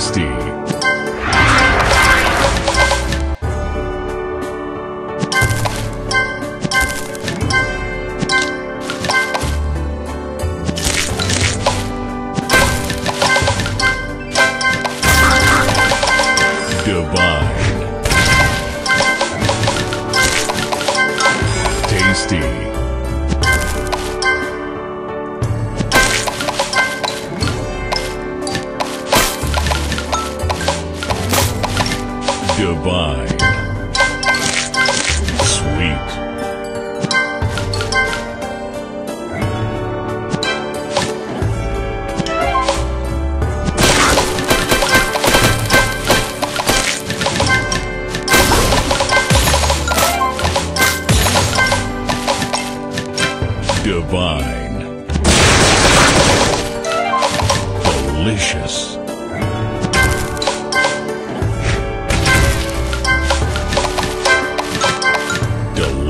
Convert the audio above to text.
Tasty. Divine. Tasty. Divine. Sweet. Divine. Delicious.